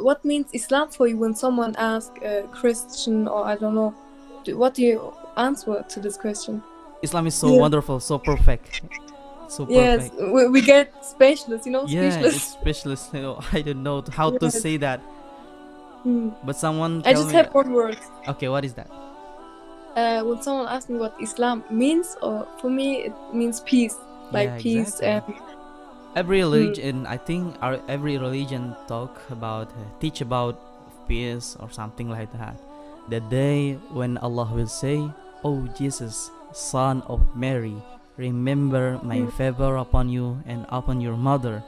what means Islam for you when someone asks uh, Christian or I don't know? Do, what do you answer to this question? Islam is so Yeah. wonderful, so perfect, so Yes, perfect. we, we get speechless, you know, Yeah, speechless. it's speechless. You know, I don't know how to say that, Hmm. but someone I just me. have one word. Okay, what is that? Uh, when someone asks me what Islam means, or for me it means peace, like Yeah, peace exactly. and Every Mm. religion, I think, our every religion talk about, uh, teach about peace or something like that. The day when Allah will say, "Oh Jesus, Son of Mary, remember my Mm. favor upon you and upon your mother,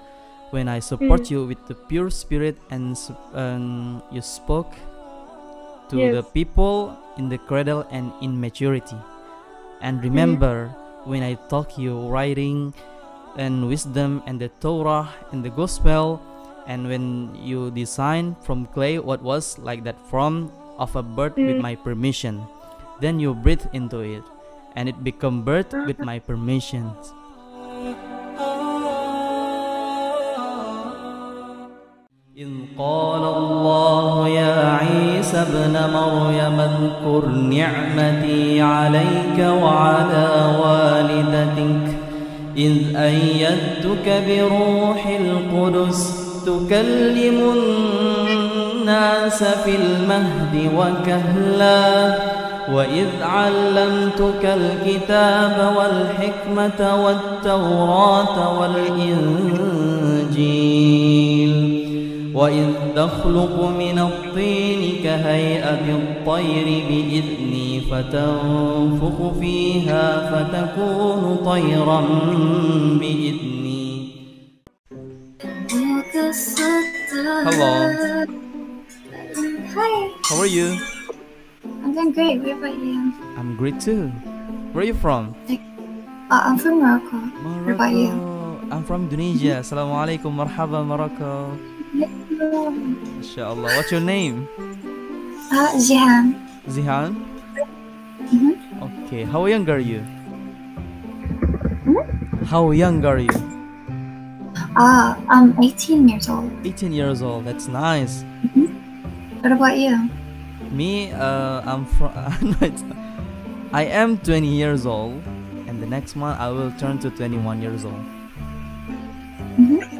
when I support Mm. you with the pure spirit and um, you spoke to the people in the cradle and in maturity, and remember when I taught you writing." and wisdom and the Torah and the gospel and when you design from clay what was like that form of a bird with Mm. my permission then you breathe into it and it become bird with my permission إذ قال الله يا عيسى ابن مريم اذكر نعمتي عليك وعلى والدتك إذ أيدتك بروح القدس تكلم الناس في المهد وكهلا وإذ علمتك الكتاب والحكمة والتوراة والإنجيل. وإذ تخلق من الطين كهيئة الطير بإذني فتنفخ فيها فتكون طيرا بإذني Hello. Hi. How are you? I'm doing great. What about you? I'm great too. Where are you from? Uh, I'm from Morocco. What about you? I'm from Indonesia. Assalamualaikum marhaba Morocco. Uh, Inshallah. What's your name? Jihan. Zihan? Mhm. Okay. How young are you? How young are you? Uh, I'm 18 years old. 18 years old. That's nice. What about you? Me, uh, I'm from. no, it's not. I am 20 years old, and the next month I will turn to 21 years old. That's great.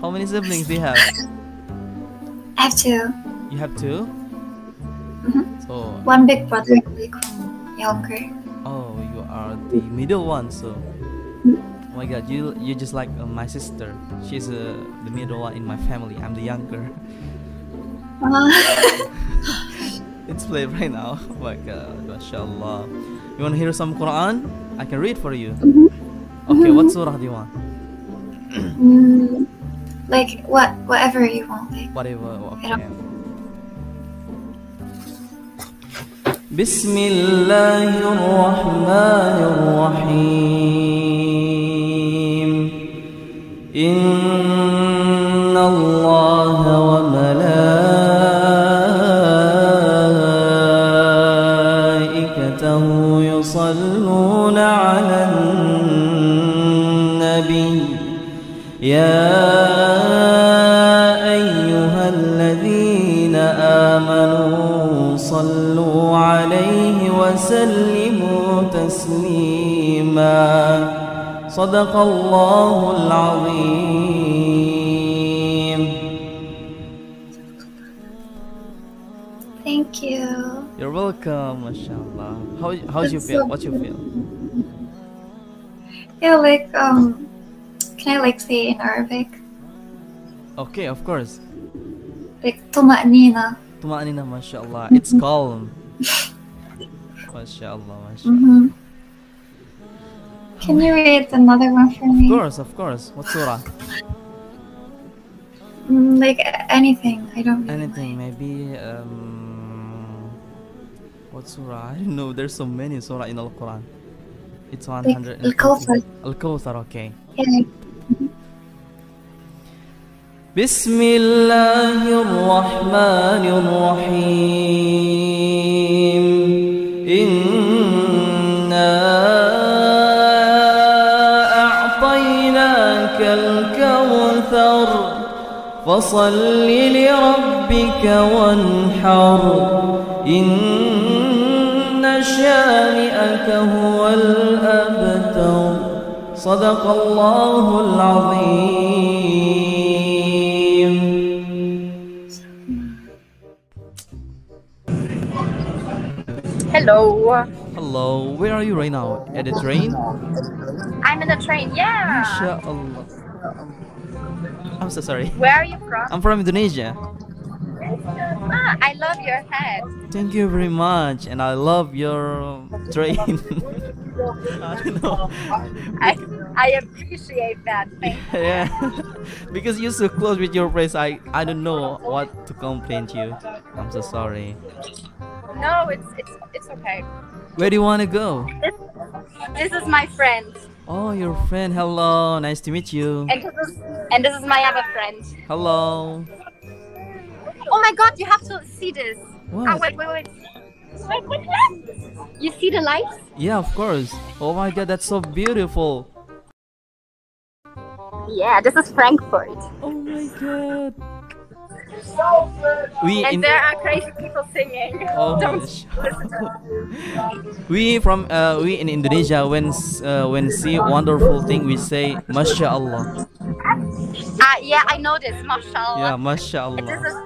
How many siblings do you have? I have two. You have two. Mhm. So, One big brother, like one younger. oh, you are the middle one. So, oh my God, you you just like uh, my sister. She's uh, the middle one in my family. I'm the younger. Uh, It's played right now. Oh my God, mashallah. You want to hear some Quran? I can read for you. Okay, what surah do you want? mm, like what? Whatever you want. Like Whatever. Yeah. Okay. بسم الله الرحمن الرحيم إن وسلموا تسليما صدق الله العظيم thank you. You're welcome, mashallah. How how's you That's feel? so What you feel? Yeah, like um, can I like say in Arabic? Okay, of course. Like tumanina. Tuma'anina, mashallah. It's calm. Mashallah, mashallah. Mm-hmm. Can you read another one for Of me? course, of course. What surah? Mm, like a- anything. I don't. Really Anything, maybe um what surah? I don't know. There's so many surah in Al Quran. It's Like 100 Al-Kawthar. Al Kawthar, okay. Yeah. بسم الله الرحمن الرحيم فصل لربك وانحر إن شانئك هو الأبتر صدق الله العظيم Hello. Hello, where are you right now? At the train? I'm in the train. Yeah. Inshallah. I'm so sorry. Where are you from? I'm from Indonesia. Ah, I love your hat. Thank you very much, and I love your train. I don't know. I I appreciate that. Thank you. yeah, because you're so close with your place, I I don't know what to complain to you. I'm so sorry. No, it's it's it's okay. Where do you want to go? This this is my friend, Oh, your friend. Hello, nice to meet you. and this is and this is my other friend. Hello. Oh my God! You have to see this. Ah, What? wait, wait, wait. Wait, wait, wait. You see the lights? Yeah, of course. Oh my God, that's so beautiful. Yeah, this is Frankfurt. Oh my God. We And in there are crazy people singing. Oh, Don't sh- we from uh, we in Indonesia when uh, when see wonderful thing we say Masya Allah. Ah, yeah, I know this. Mashallah. Yeah, Masya this Allah. is,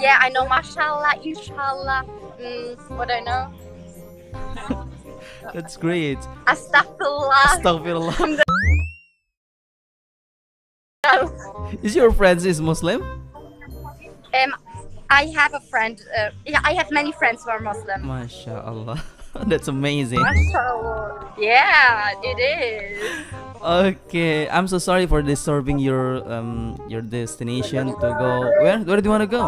yeah, I know. Mashallah, inshallah. Mm, what do I know? That's great. Astaghfirullah. Astaghfirullah. Is your friends is Muslim? Um, I have a friend. Uh, yeah, I have many friends who are Muslim. Masya Allah. That's amazing. Yeah, it is. Okay, I'm so sorry for disturbing your um your destination to go. Where? Where do you want to go?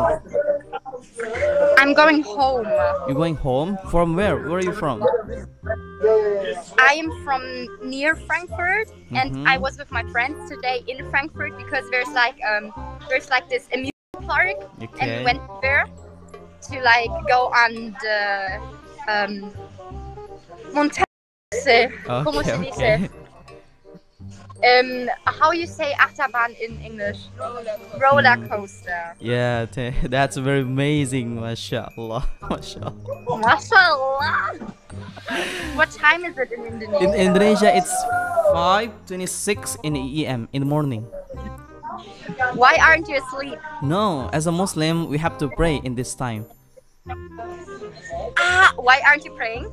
I'm going home. You're going home? From where? Where are you from? I am from near Frankfurt, and Mhm. I was with my friends today in Frankfurt because there's like um there's like this park, and Okay. we went there to like go on the um montagne. Como se Okay, dice? Um, how you say Achterbahn in English? Roller Mm. coaster. Yeah, that's very amazing. mashallah. Mashallah. Mashallah. what time is it in Indonesia? In Indonesia, it's 5:26 in the EM in the morning. Why aren't you asleep? No, as a Muslim, we have to pray in this time. Ah, why aren't you praying?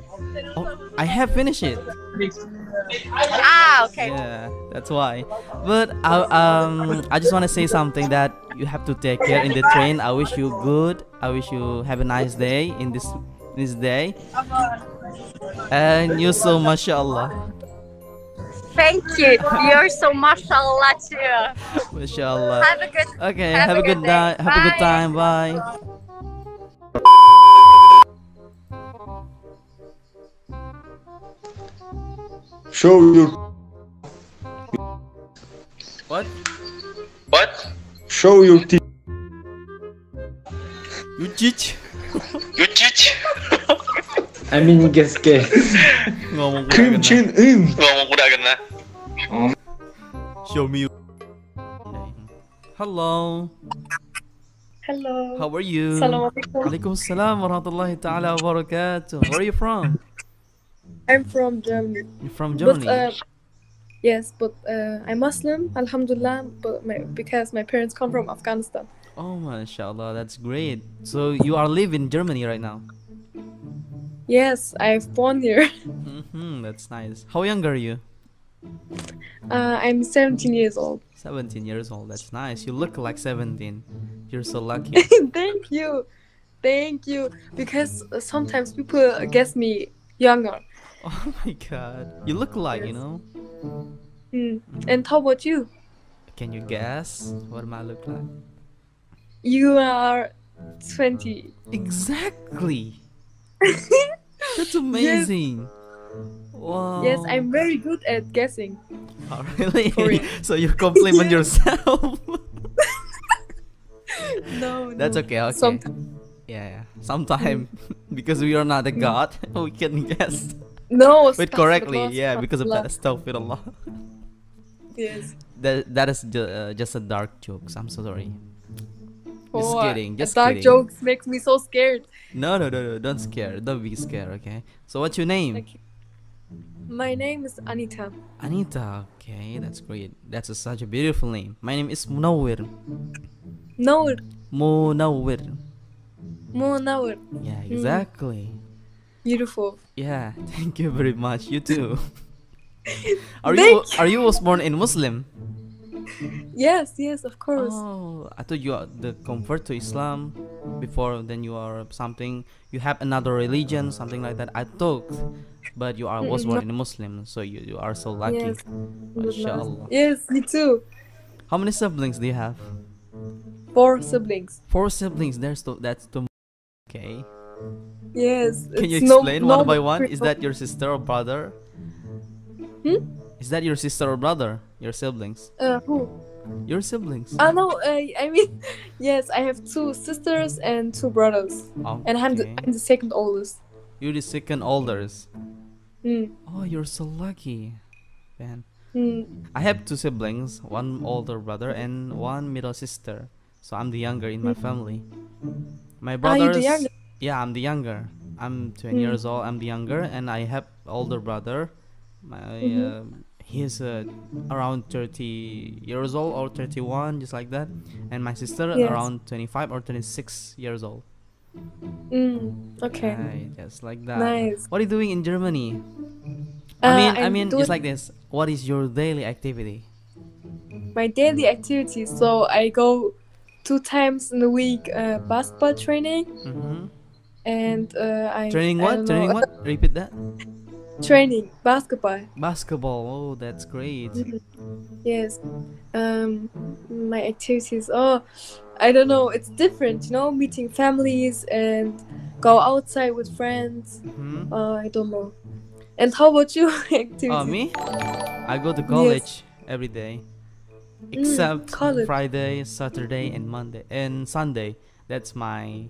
Oh, I have finished it. Ah, okay. Yeah, that's why. But I, um, I just want to say something that you have to take care in the train. I wish you good. I wish you have a nice day in this this day. And you so mashallah, Thank you. You're so mashallah too. mashallah. Have a good. Okay, Have have, a a good good day. night. Have a good time. Bye. Show your What? what? Show your teeth. You cheat? You cheat. Amin guess guess. Ngomong Kim kurang Jin Un. Ngomong kuda kena. kena. Show me. Hello. Hello. How are you? Assalamualaikum. Alaikum salam wa rahmatullahi ta'ala wa barakatuh. Where are you from? I'm from Germany. You're from But, Germany. uh, yes, but uh, I'm Muslim, Alhamdulillah, but my, because my parents come from Afghanistan. Oh, mashallah, that's great. So you are living in Germany right now. Yes, I've born here. hmm that's nice. How young are you? Uh, I'm 17 years old. 17 years old. That's nice. You look like 17. You're so lucky. Thank you. Thank you. Because uh, sometimes people guess me younger. oh my god. You look like, you know. Hmm. And how about you? Can you guess what I look like? You are 20. Exactly. That's amazing. Wow. Yes, I'm very good at guessing. Oh, really? Korean. so you compliment yourself. No, That's no. okay. Okay. Sometimes. Yeah, yeah. Sometime because we are not a god, we can guess No, it correctly. Yeah, because of that. astaghfirullah. Astaghfirullah. Yes. That that is ju- uh, just a dark joke. I'm so sorry. Just Oh, kidding, just dark kidding. jokes makes me so scared. No, no, no, no. Don't scare. Don't be scared. Okay. So what's your name? Okay. My name is Anita. Anita. Okay, that's great. That's a, such a beautiful name. My name is Munawir. Noor. Munawir. Munawir. Yeah, mm. exactly. Beautiful. Yeah. Thank you very much. You too. are you are you was born in Muslim? Yes, yes, of course. Oh, I thought you are the convert to Islam before. Then you are something. You have another religion, something like that. I thought, but you are was born no. a Muslim, so you, you are so lucky. Yes. Mashallah. Yes, me too. How many siblings do you have? Four siblings. Four siblings. There's to, that's too. Okay. Yes. Can you it's no- explain one no- by one? Is that your sister or brother? Hmm? Is that your sister or brother? Your siblings? Uh, who? Your siblings? Ah no, uh, I mean, yes, I have two sisters and two brothers, and I'm the I'm the second oldest. You're the second oldest. Mm. Oh, you're so lucky, man. Mm. I have two siblings, one older brother and one middle sister. So I'm the younger in my family. My Ah, you're brothers, the younger. yeah, I'm the younger. I'm 20 Mm. years old. I'm the younger, and I have older brother. My Mhm. uh, he's uh, around 30 years old or 31, just like that. And my sister Yes. around 25 or 26 years old. Mm. Okay. Right, just like that. Nice. What are you doing in Germany? Uh, I mean, I mean, doing it's like this. What is your daily activity? my daily activities. So I go two times in a week uh, basketball training, Mm-hmm. and uh, I Training what? don't Training what? Repeat that. Training basketball. Basketball. Oh, that's great. Mhm. Yes. Um, my activities. Oh, I don't know. It's different, you know, meeting families and go outside with friends. hmm Uh, I don't know. And how about you? activities? Oh, me? I go to college every day, except Mm. Friday, Saturday, and Monday and Sunday. That's my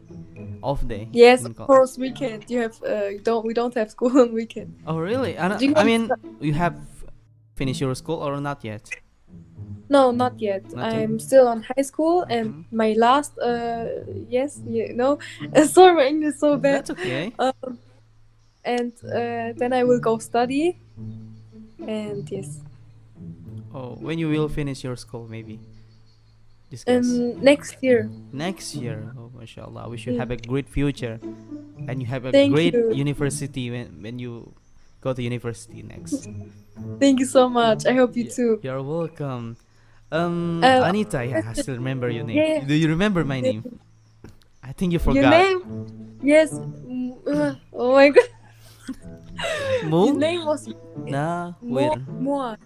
off day. Yes, of course. Weekend. You have. Uh, don't. We don't have school on weekend. Oh, really? I, I mean, you have finished your school or not yet? No, not yet. Not yet? I'm still on high school, and Mhm. my last. Uh, yes, you know. Sorry, my English is so bad. That's okay. Um, and uh, then I will go study. And yes. Oh, when you will finish your school, maybe. Discuss. Um, next year. Next year. Oh, mashallah. We should have a great future, and you have a Thank great you. university when when you go to university next. Thank you so much. I hope you Yeah, too. You're welcome. Um, Uh, Anita, yeah, I still remember your name. Yeah. Do you remember my name? I think you forgot. Your name? Yes. Mm, uh, oh my god. Your Mu name was na Mo. Moa.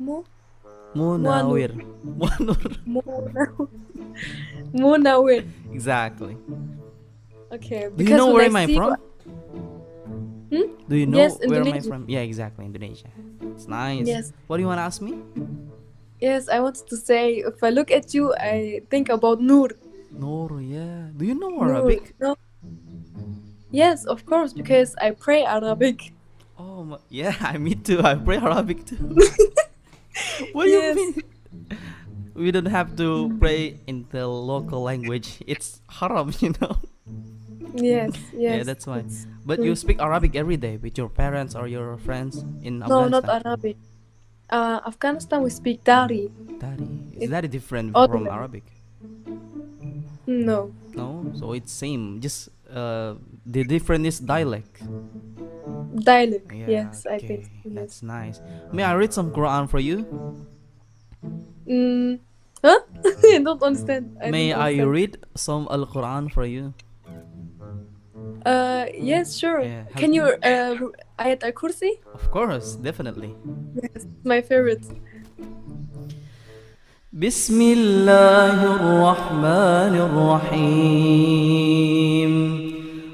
Mo. Munawir. Munur. Mona. Monawir. Exactly. Okay. Do you know where I am I from? Hmm? Do you know Yes, where am I from? Yeah, exactly, Indonesia. It's nice. Yes. What do you want to ask me? Yes, I wanted to say if I look at you, I think about Nur. Noor, yeah. Do you know Nur. Arabic? No. Yes, of course, because I pray Arabic. Oh, my, yeah, me too. I pray Arabic too. what do Yes. you mean? We don't have to pray in the local language. It's haram, you know. Yes, yes. Yeah, that's why. it's- But you speak Arabic every day with your parents or your friends in Afghanistan. No, not Arabic. Uh, Afghanistan, we speak Dari. Dari. Is It- that different all from the- Arabic? No. No, so it's same. Just uh, the difference is dialect. Dialect. Yeah, yes, I think. okay, Yes. That's nice. May I read some Quran for you? Mm, huh? I don't understand. I May don't I understand. read some Al Quran for you? Uh, yes, sure. Yeah, Can you help uh, Ayat Al Kursi? Of course, definitely. Yes, my favorite. بسم الله الرحمن الرحيم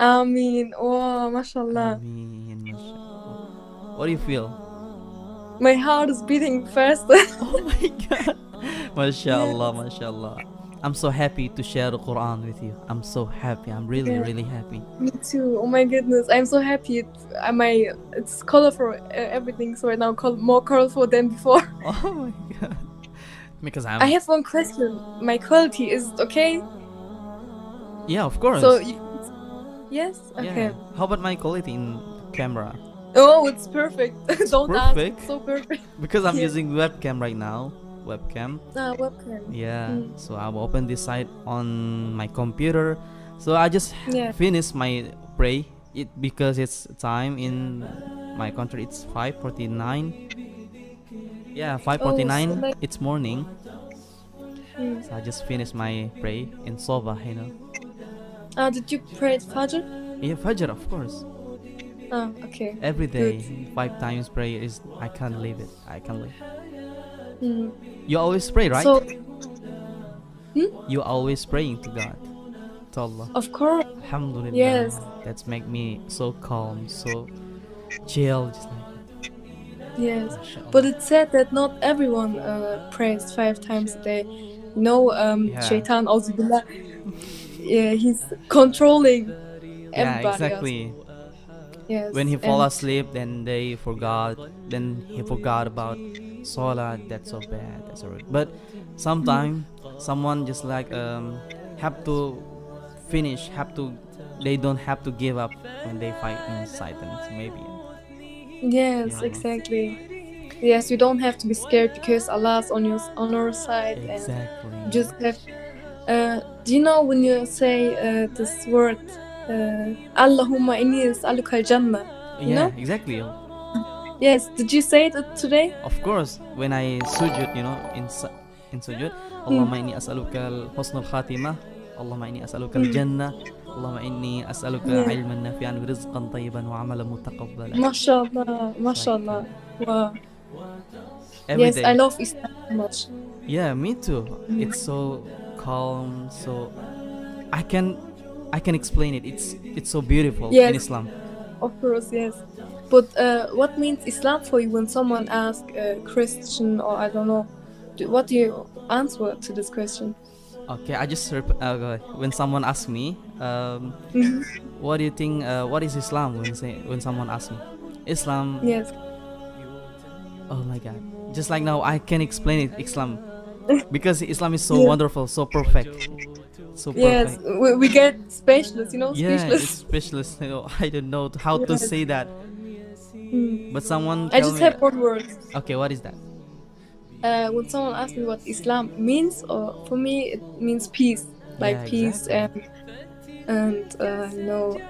Ameen. Oh, mashallah. Ameen, mashallah. What do you feel? My heart is beating fast. Oh my god. Mashallah, mashallah. I'm so happy to share the Quran with you. I'm so happy. I'm really, Yeah. really happy. Me too. Oh my goodness, I'm so happy. It, uh, my it's colorful. Uh, everything so right now col- more colorful than before. Oh my god. Because I'm I have one question. My quality is okay. Yeah, of course. So you, yes. yeah. Okay. How about my quality in camera? Oh, it's perfect. Don't ask. perfect? It's so perfect. Because I'm Yeah. using webcam right now. Webcam. Ah, webcam. Yeah. Mm. So I'll open this site on my computer. So I just Yeah. finish my pray. It because it's time in my country. It's 5:49. Yeah, 5:49. like- it's morning. Mm. So I just finished my pray in Sova, you know. Ah, did you pray at Fajr? Yeah, Fajr, of course. Ah, okay. Every day, five times pray is. I can't leave it. I can't leave. Mm. You always pray, right? So, you always praying to God, to Allah. of course, Alhamdulillah. Yes. That's make me so calm, so chill, just like yes. But it's said that not everyone uh, prays five times a day. No, um, Yeah. Shaitan, auzubillah, yeah, he's controlling yeah, everybody. else. exactly. Yes. When he fall and- asleep, then they forgot. Then he forgot about salat. That's so bad. That's alright. But sometimes someone just like um have to finish. Have to. They don't have to give up when they fight in silence. Maybe. Yes, Yeah. exactly. Yes, you don't have to be scared because Allah's on your on our side, and Exactly. you just have. Uh, do you know when you say uh, this word, uh, Allahumma inni as'aluka al-jannah? yeah, know? exactly. Yes, did you say it today? Of course, when I sujud, you know, in in sujud, Allahumma inni as'aluka al-husnul khatimah, Allahumma inni as'aluka Mm. al-jannah, Allahumma inni as'aluka Yeah. ilman nafi'an wa rizqan tayyiban wa amalan mutaqabbalan. MashaAllah, MashaAllah. Wow. Every yes, day. I love Islam so much. Yeah, me too. It's so calm, so I can I can explain it. It's it's so beautiful in Islam. Of course, yes. But uh, what means Islam for you when someone asks a Christian or I don't know? What do you answer to this question? Okay, I just uh, when someone asks me, um, Mhm. what do you think? Uh, what is Islam? When say when someone asks me, Islam. Yes. Oh my God! Just like now, I can explain it Islam because Islam is so Yeah. wonderful, so perfect, so Yes, perfect. we, we get specialists, you know, Yeah, it's specialists. You know, I don't know how to say that, Mm. but someone. I just me- have one word. Okay, what is that? Uh, when someone asks me what Islam means, or for me it means peace, like Yeah, peace exactly. and and uh, you know,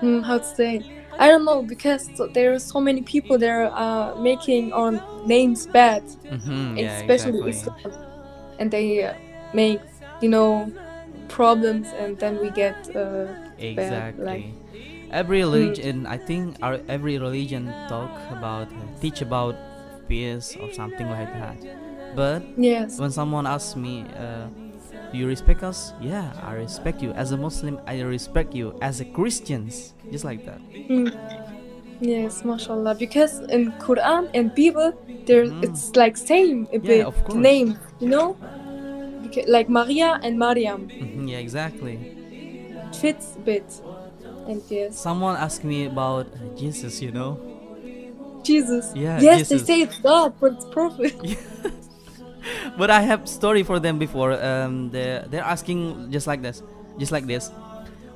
hmm, how to say. I don't know because there are so many people there are making our names bad, Mm-hmm, yeah, especially exactly. Islam, and they uh, make you know problems, and then we get uh, Exactly. like- every religion, I think, our every religion talk about uh, teach about peace or something like that. But yes, when someone asks me, uh, "Do you respect us?" Yeah, I respect you. As a Muslim, I respect you. As a Christians, just like that. Mm. Yes, mashallah. Because in Quran and Bible, there Mm. it's like same a Yeah, bit of course. name, you know, like Maria and Maryam. Mhm, yeah, exactly. It fits a bit. And yes, Someone asked me about Jesus. You know. Jesus. Yeah, yes, Jesus. they say it's God, but it's prophet. but I have story for them before. Um, they they're asking just like this, just like this.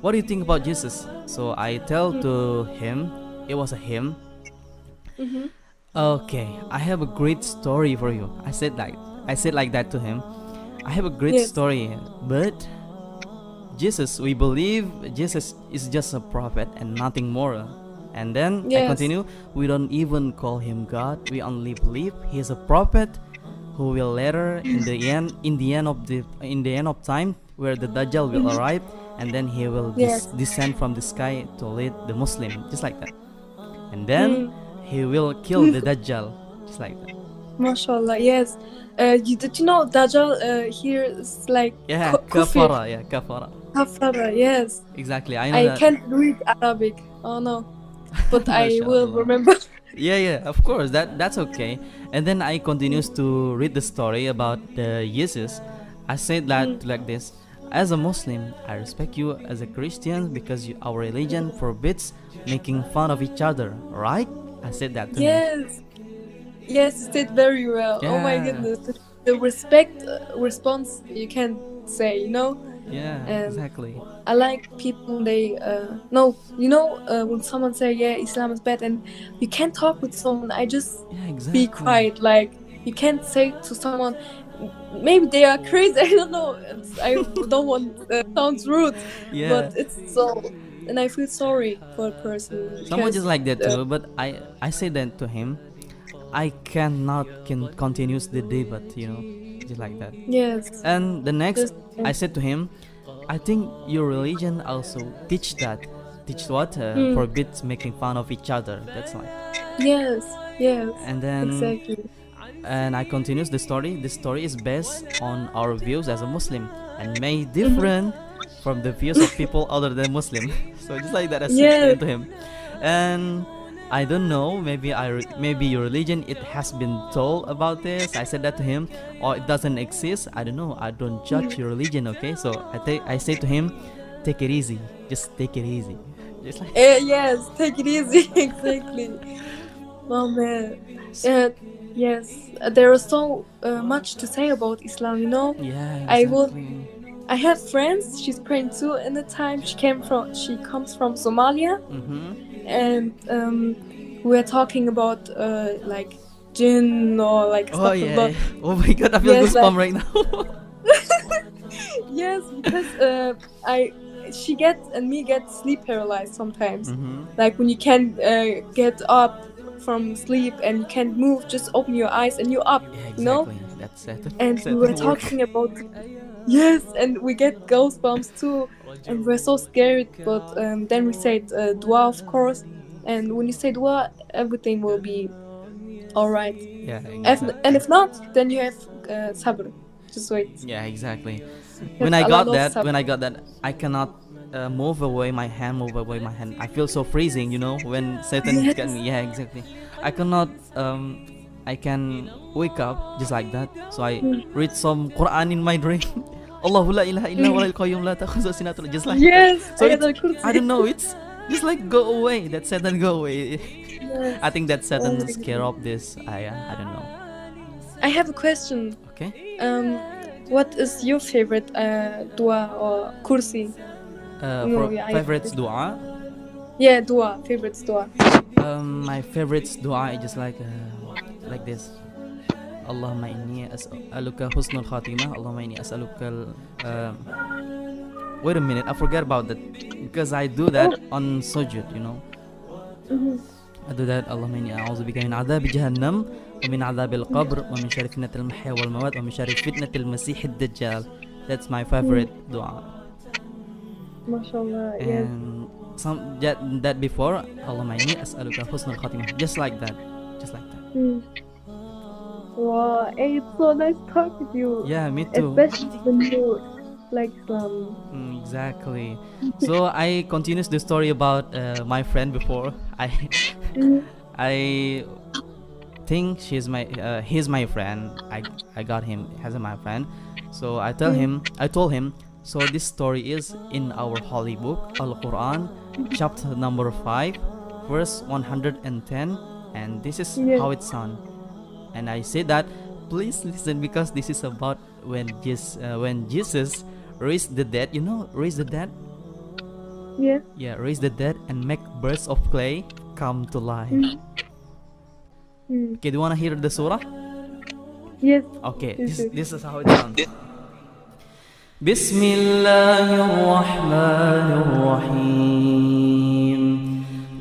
What do you think about Jesus? So I tell to him, it was a him. Mhm. Okay, I have a great story for you. I said like I said like that to him. I have a great Yes. story, but Jesus, we believe Jesus is just a prophet and nothing more. And then I continue, we don't even call him God. We only believe he is a prophet who will later in the end in the end of the in the end of time where the Dajjal will arrive and then he will Yes. descend from the sky to lead the Muslim just like that. And then he will kill the Dajjal just like that. MashaAllah, yes. Uh, you, did you know Dajjal uh, here is like Yeah, kafara, yeah, kafara. kafara, yes. Exactly. I know I that. can't read Arabic. Oh no. But I will remember. Yeah, yeah, of course. That that's okay. And then I continues to read the story about the Jesus. I said that like this. As a Muslim, I respect you as a Christian because you, our religion forbids making fun of each other, right? I said that to him. yes. Yes, you did very well. Oh my goodness. The, the respect uh, response you can say, you know? Yeah, Um, exactly. I like people they uh no you know uh, when someone say yeah Islam is bad and you can't talk with someone I just Yeah, exactly. be quiet like you can't say to someone maybe they are crazy I don't know I don't want uh, sounds rude Yeah. but it's so and I feel sorry for a person Someone just like that uh, too, but I I say that to him. I cannot can continues the debate, you know, just like that. yes And the next, I said to him, I think your religion also teach that, teach what uh, Mm. forbids making fun of each other. That's like. yes yes And then, exactly and I continues the story. The story is based on our views as a Muslim and may different from the views of people other than Muslim. so just like that, I said to him, and. I don't know. Maybe I re- maybe your religion it has been told about this. I said that to him, or it doesn't exist. I don't know. I don't judge your religion. Okay, so I take I say to him, take it easy. Just take it easy. Just like Uh, yes, take it easy. exactly. Oh man. Uh, yes, there is so uh, much to say about Islam. You know, yeah. I will- I have friends. She's praying too. In the time she came from, she comes from Somalia, Mhm. And um, we're talking about uh, like jinn or like Oh stuff yeah. about. Oh my god, I feel Yes, goosebump like- right now. Yes, because uh, I she gets and me get sleep paralyzed sometimes. Mhm. like when you can uh, get up from sleep and you can't move just open your eyes and you're up Yeah, you know exactly. That's it. and we were talking about yes and we get goosebumps too and we're so scared but um, then we said uh, dua of course and when you say dua everything will be all right Yeah. if, Exactly. and if not then you have uh, sabr just wait Yeah, exactly. When I got that, sabr. when I got that, I cannot uh, move away my hand, move away my hand. I feel so freezing, you know, when Satan Yes. me. Yeah, exactly. I cannot. Um, I can wake up just like that. So I Hmm. read some Quran in my dream. Allahu la ilaha illa huwal qayyum la ta'khudhuhu sinatun just like yes So Ayatul it's- Kursi. I don't know. It's just like go away. That Satan go away. Yes. I think that Satan my scare of this. I I don't know. I have a question Okay. Um, what is your favorite uh, dua or kursi? Uh, No, for yeah, I- favorites dua. Yeah, dua, favorite dua. Um, my favorite dua is just like uh, like this. Allahumma inni as'aluka husnul khatimah. Allahumma inni as'aluka. al- Um, wait a minute, I forget about that because I do that on sujud. You know, Mhm. I do that. Allahumma inni a'udzubika min adhab jahannam wa min adhab al-qabr wa min syarri fitnatil mahya wal mawat wa min syarri fitnatil masihid dajjal. That's my favorite dua. MashaAllah, yes. And some that that before Allahumma inni as'aluka husnul khatimah. Just like that. Just like that. Wow, hey, it's so nice talking to you. Yeah, me too. Especially when you like um Mm, exactly. So I continues the story about uh, my friend before. I I think she's my uh, he's my friend. I I got him as my friend. So I tell him I told him. So this story is in our holy book Al Quran, chapter number five, verse one hundred and ten, and this is Yeah. how it sounds And I say that please listen because this is about when Jesus uh, when Jesus raised the dead. You know, raise the dead. yeah. Yeah, raise the dead and make birds of clay come to life. Mm. Mm. Okay, do you wanna hear the surah? Yes. Okay, Yes, this, yes. this is how it sounds. بسم الله الرحمن الرحيم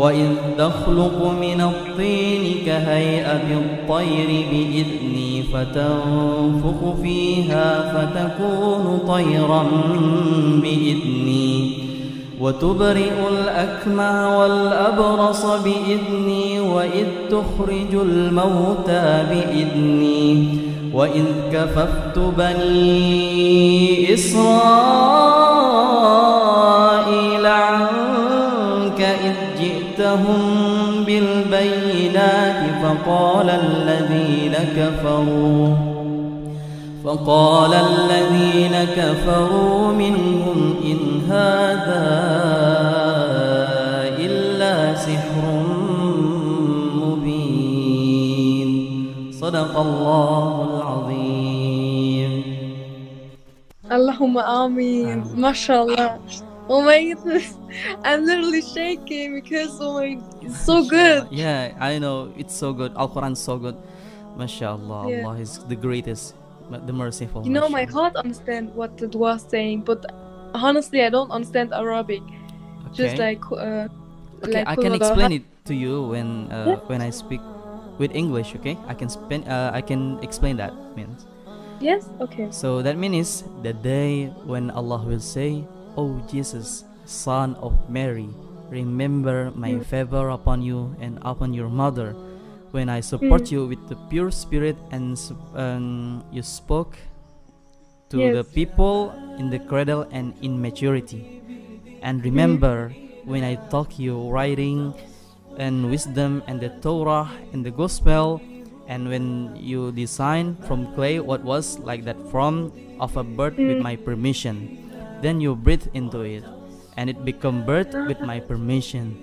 وإذ تخلق من الطين كهيئة الطير بإذني فتنفخ فيها فتكون طيرا بإذني وتبرئ الأكمى والأبرص بإذني وإذ تخرج الموتى بإذني وإذ كففت بني إسرائيل جئتهم بالبينات فقال الذين كفروا فقال الذين كفروا منهم إن هذا إلا سحر مبين صدق الله العظيم Allahumma Amin. MashaAllah. Oh my goodness. I'm literally shaking because oh my it's so good. Yeah, I know it's so good. Al Quran so good. MashaAllah, Yeah. Allah is the greatest, the merciful. You know my heart understand what the dua is saying, but honestly I don't understand Arabic. Just Okay. like uh Okay, like I can explain it to you when uh, when I speak with English. Okay, I can spend uh, I can explain that means. Yes? Okay. So that means the day when Allah will say, "Oh Jesus, Son of Mary, remember my Mm. favor upon you and upon your mother, when I support Mm. you with the pure spirit and um, you spoke to the people in the cradle and in maturity, and remember when I taught you writing and wisdom and the Torah and the Gospel." and when you designed from clay what was like that form of a bird with Mm. my permission then you breathe into it and it become birth with my permission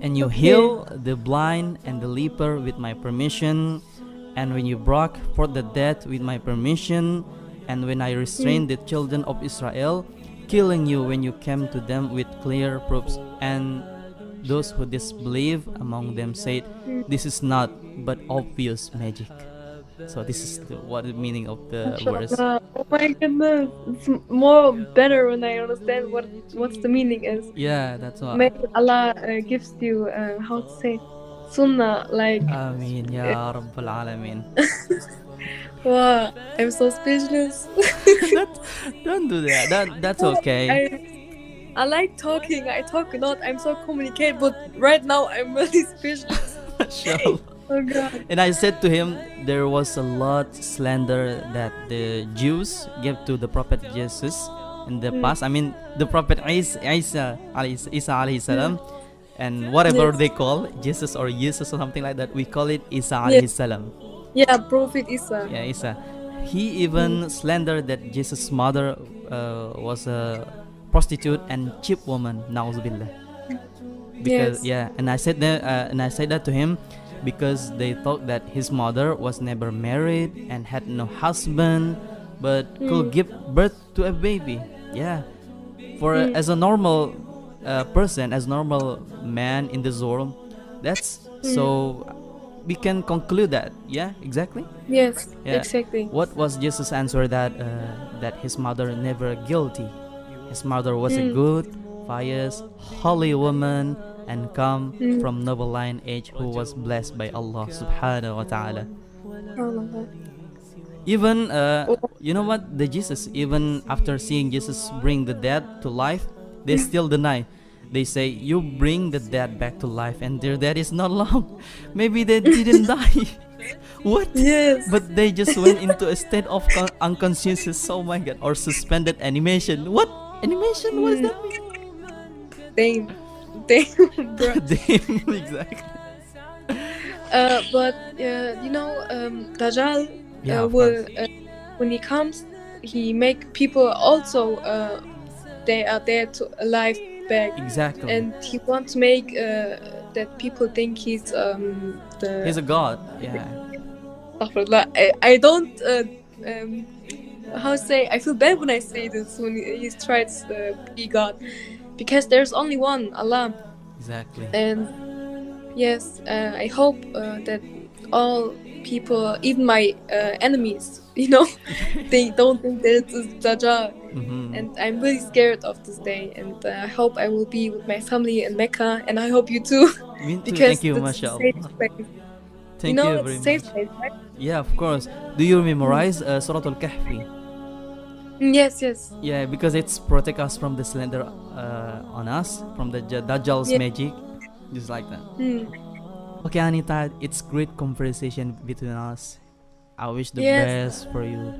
and you heal the blind and the leper with my permission. And when you brought forth the dead with my permission and when i restrained the children of israel killing you when you came to them with clear proofs. And those who disbelieve among them said this is not but obvious magic so this is the, what the meaning of the verse MashaAllah. Oh my goodness. It's more better when I understand what what's the meaning is. yeah that's what May Allah uh, gives you uh, how to say sunnah like Amin ya Rabbal Alamin. wow I'm so speechless. Don't do that. That that's okay. I I like talking. I talk a lot. I'm so communicate, but right now I'm really speechless. Mashallah. Oh God. And I said to him, there was a lot slander that the Jews gave to the Prophet Jesus in the Mm. past. I mean, the Prophet Isa, Isa, Isa alayhi salam, and whatever Yes. they call Jesus or Jesus or something like that, we call it Isa Yes. salam. Yeah, Prophet Isa. Yeah, Isa. He even slandered that Jesus' mother uh, was a prostitute and cheap woman. Nauzubillah. Because Yes. yeah, and I said that, uh, and I said that to him because they thought that his mother was never married and had no husband, but could Mm. give birth to a baby. Yeah, for Mm. as a normal uh, person, as normal man in the world, that's Mm. so. We can conclude that. Yeah, exactly. Yes, Yeah. exactly. What was Jesus' answer that uh, that his mother never guilty? His mother was a Mm. good, pious, holy woman and come Mm. from noble line age who was blessed by Allah subhanahu wa ta'ala. Even uh, you know what the Jesus even after seeing Jesus bring the dead to life, they still deny. They say you bring the dead back to life and their dead is not long. Maybe they didn't die. what? Yes. But they just went into a state of con- unconsciousness. Oh my god! Or suspended animation. What animation? What does that mean? Damn, bro. Damn, exactly. Uh, but uh, you know, um, Dajjal Yeah, uh, will uh, when he comes, he make people also uh, they are there to alive back, Exactly. and he want to make uh, that people think he's um the. He's a god. Yeah. I, I don't uh, um, how say I feel bad when I say this when he, he tries to be God because there's only one Allah Exactly. and yes uh, I hope uh, that all people even my uh, enemies you know they don't think that it's Dajjal Mhm. and I'm really scared of this day and uh, I hope I will be with my family in Mecca and I hope you too Me too. because Thank you, mashallah. Thank you know you very a safe much. place right Yeah, of course. Do you memorize uh, Surah Al-Kahfi? Mm, yes yes Yeah, because it's protect us from the slender uh, on us, from the Dajjal's Yeah. magic, just like that. Hmm. Okay, Anita, it's great conversation between us. I wish the Yes. best for you.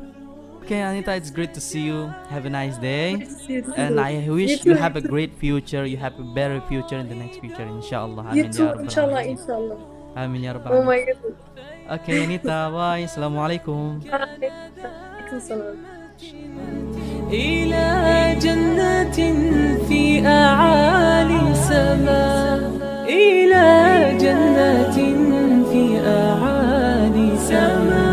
Okay, Anita, it's great to see you. Have a nice day. Nice to see you too. And I wish you have a great future. You have a better future in the next future, inshallah. You Amin too, inshallah, inshallah. Amin ya rabbal Oh my goodness. Okay, Anita, bye. Assalamualaikum. إلى جنة في أعالي السماء. إلى جنة في أعالي السماء.